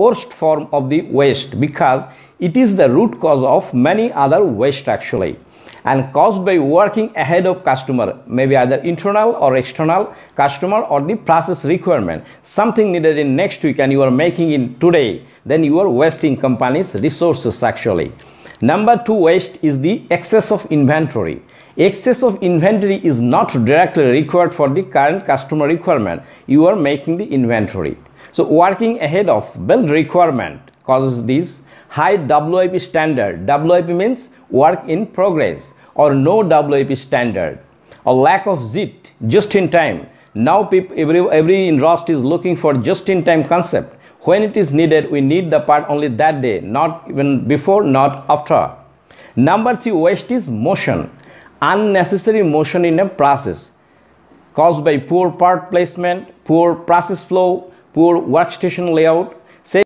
worst form of the waste because it is the root cause of many other waste actually and caused by working ahead of customer maybe either internal or external customer or the process requirement. Something needed in next week and you are making it today then you are wasting company's resources actually. Number two waste is the excess of inventory. Excess of inventory is not directly required for the current customer requirement. You are making the inventory so working ahead of build requirement causes this high WIP standard. WIP means work in progress or no WIP standard. Or lack of JIT just in time. Now people, every every industry is looking for just in time concept. When it is needed we need the part only that day not even before not after. Number 3 waste is motion. Unnecessary motion in a process caused by poor part placement, poor process flow, poor workstation layout,